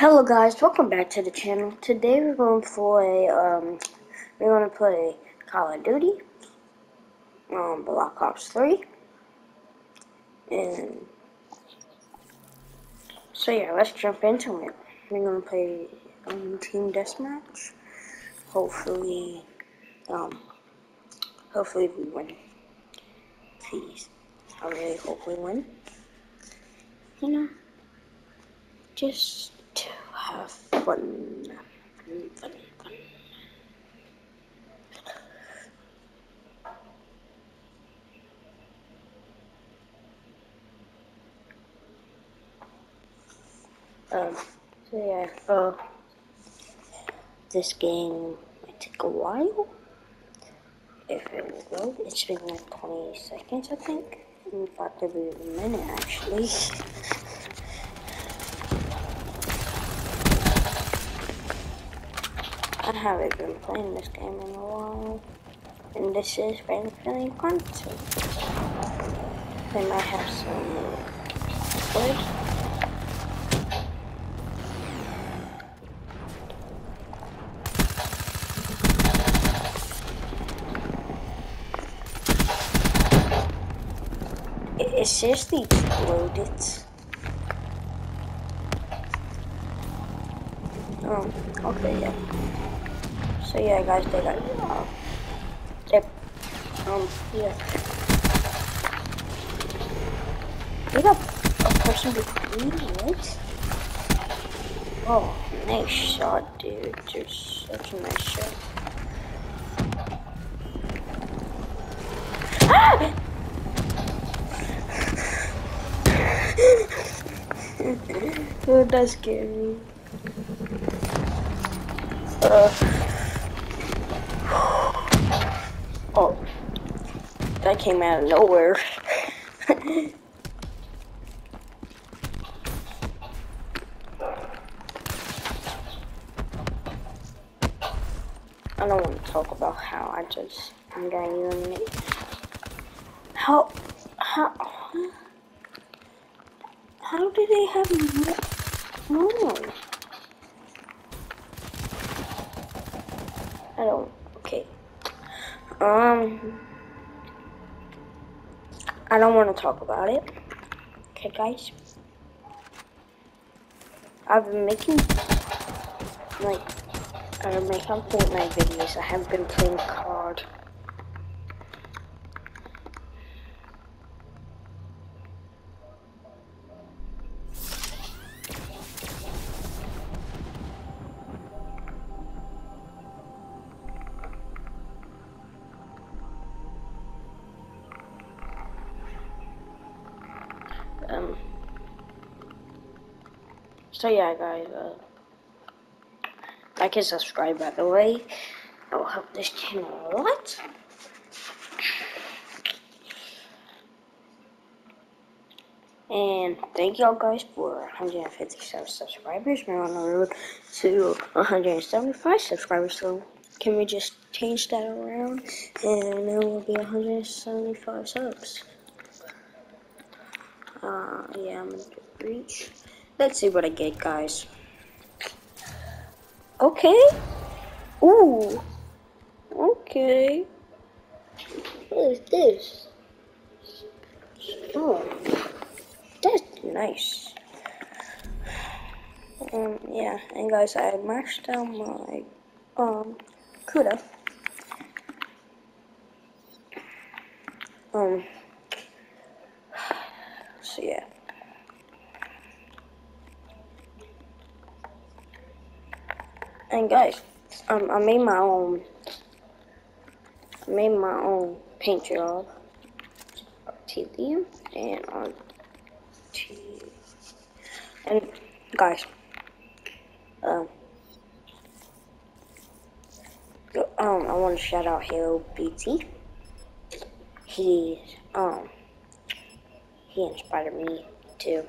Hello guys, welcome back to the channel. Today we're going to play, um, we're going to play Call of Duty, um, Black Ops 3, and, so yeah, let's jump into it. We're going to play, um, Team Deathmatch. Hopefully, um, hopefully we win. Please. I really hope we win. You know, just have fun. Fun, fun. Um, so yeah, uh, this game might take a while. If it will load, it's been like 20 seconds, I think. In fact, every minute actually. I haven't been playing this game in a while. And this is very feeling content. They might have some words. It, it seriously exploded. Oh, okay, yeah. So yeah, guys, they got uh, um, yeah. They got a person between what? Oh, nice shot, dude. Just such a nice shot. Ah! oh, that's me. Uh. Oh, that came out of nowhere. I don't want to talk about how I just I'm gonna eliminate. How how how do they have no. I don't. Okay. Um. I don't want to talk about it. Okay, guys. I've been making like I've been making Fortnite videos. I haven't been playing COD. So yeah, guys. Uh, like and subscribe, by the way. That will help this channel a lot. And thank y'all guys for 157 subscribers. We're on the road to 175 subscribers. So can we just change that around? And it will be 175 subs. Uh, yeah, I'm gonna reach. Let's see what I get, guys. Okay. Ooh. Okay. What is this? Oh. That's nice. Um, yeah, and guys, I maxed out my, um, Kuda. Um, so yeah. And guys, um, I made my own, I made my own paint job, RTLiam, and on T, and guys, um, um, I want to shout out Halo BT. He, um, he inspired me to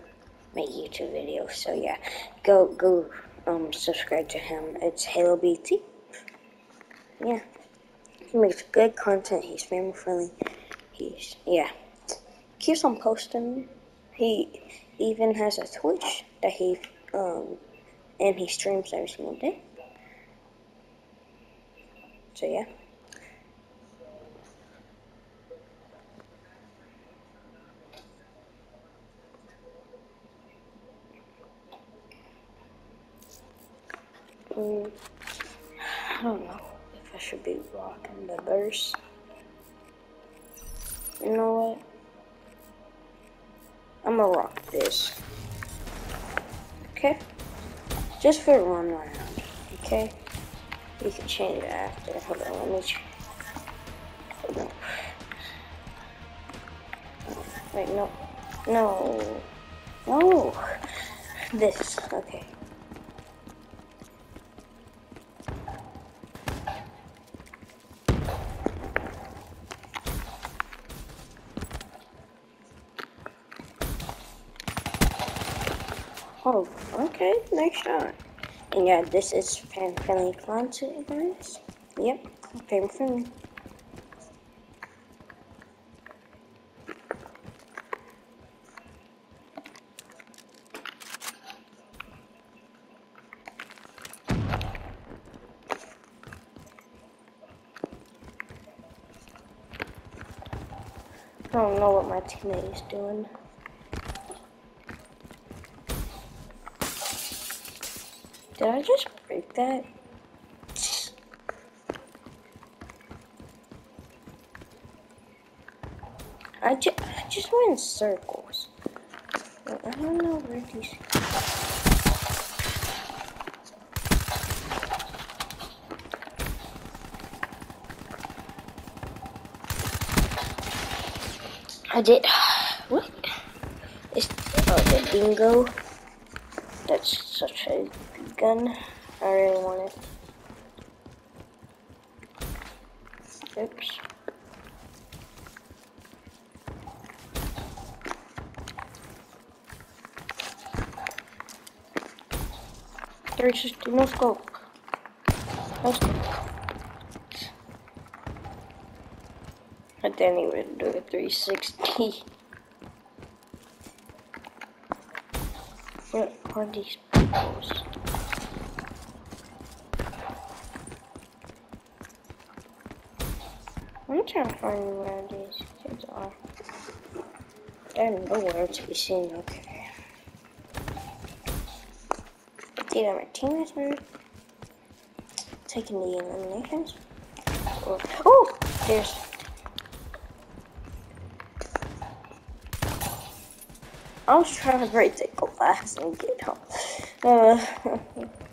make YouTube videos. So yeah, go go um subscribe to him. It's Halo BT. Yeah, he makes good content. He's family friendly. He's yeah, keeps on posting. He even has a Twitch that he um and he streams every single day. So yeah. I don't know if I should be rocking the burst. You know what? I'm gonna rock this. Okay? Just for one round. Okay? You can change it after. Hold on, let me change. Wait, no. No. No. This. Okay. Oh, okay, nice shot. And yeah, this is fan friendly content, guys. Yep, fan friendly. I don't know what my teammate is doing. Did I just break that? I, ju I just went in circles. I don't know where these... I did... What? Is oh, the Dingo? That's such a gun. I really want it. Oops. Three sixty, no scope. No scope. I didn't even do a 360. What are these people's? Trying to find where these kids are. They're nowhere to be seen, okay. See that my teammates are taking the eliminations. Oh, oh there's I was trying to break the glass and get home. Uh,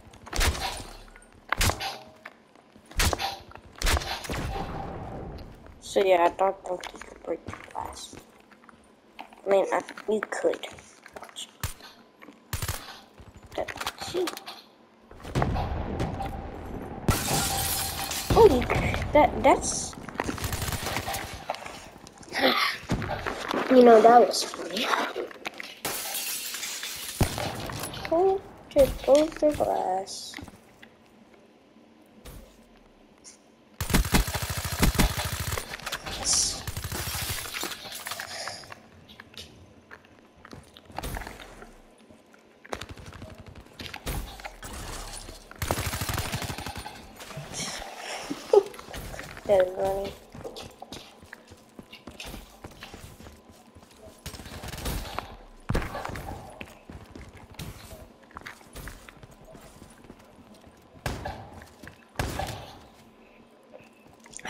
so yeah, I don't think you could break the glass. I mean, I, we could. see. Holy, that that's. You know that was funny. Just broke the glass. That is.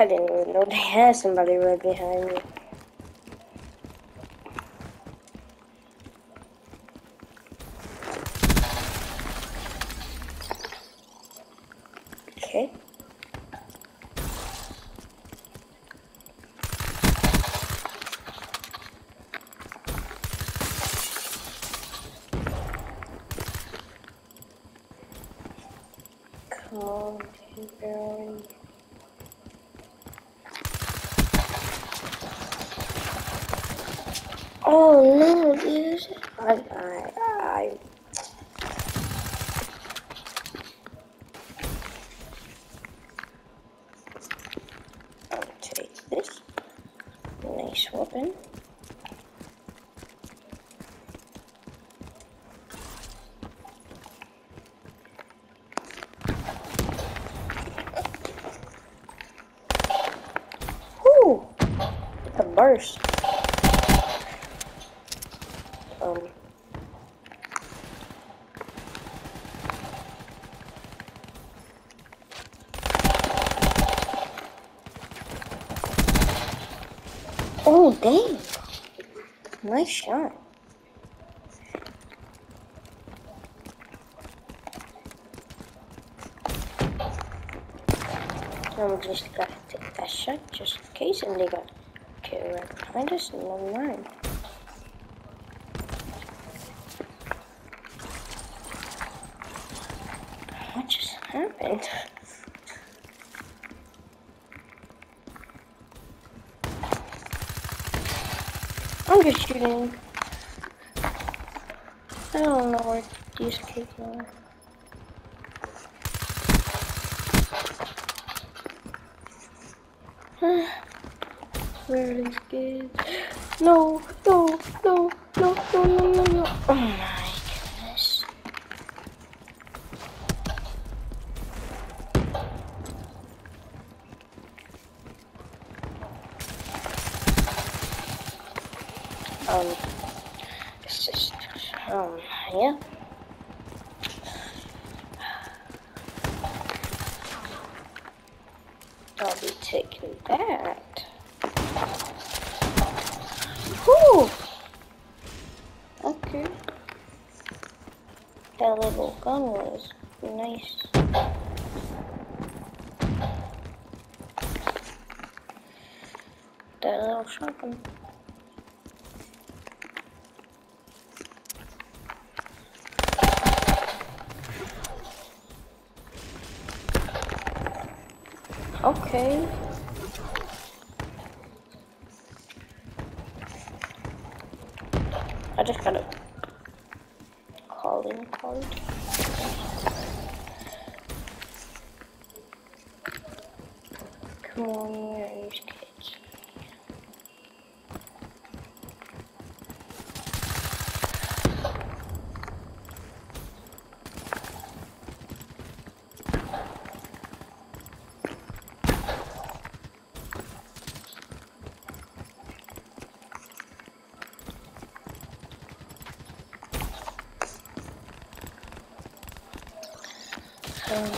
I didn't even know they had somebody right behind me. Okay. Calm down. Oh no, dude. I, I, I. I'll take this. Nice weapon. Um. Oh, dang. Nice shot. I'm just gonna take that shot just in case, and they got behind us, and never. What just happened? I'm just shooting. I don't know where these kids are. Where these kids? No, no, no, no, no, no, no, no. Oh my goodness. Um, it's just, um, yeah. Little gun was nice. That little shotgun. Okay. I just got a Come on, Um,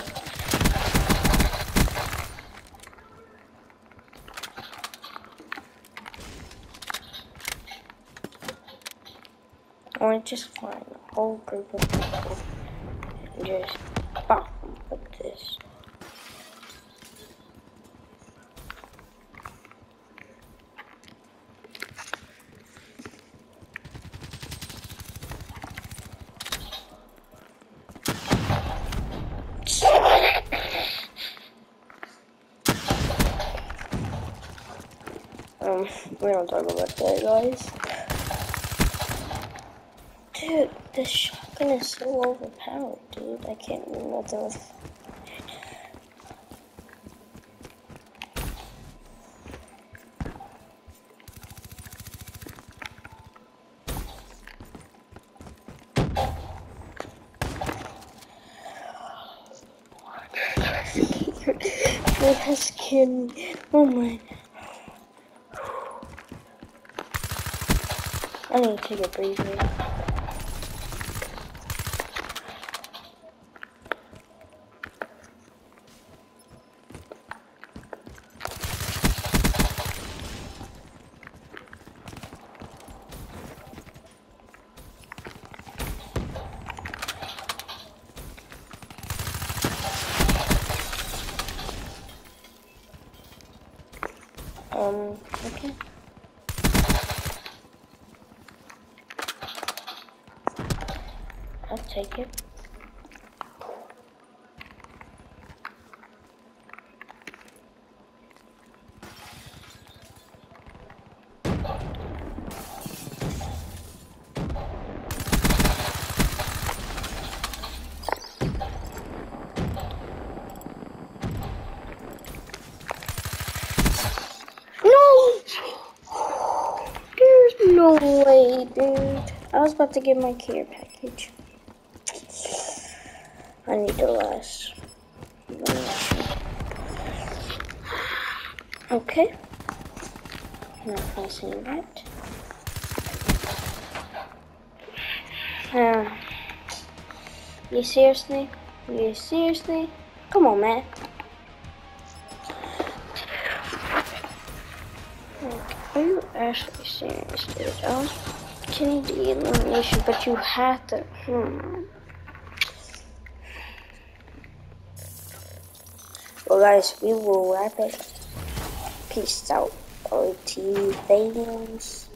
to just find a whole group of people and just pop them like this. Um, we don't talk about that, guys. Dude, this shotgun is so overpowered, dude. I can't do nothing with. Scared me. Oh my. I need to take a breather. Um, okay. I'll take it. No! There's no way, dude. I was about to get my care package. I need the last. Okay. Not say that. Uh, you seriously? You seriously? Come on, man. Are you actually serious, dude? I was getting the elimination, but you had to. Hmm. Guys, we will wrap it. Peace out, OT fans.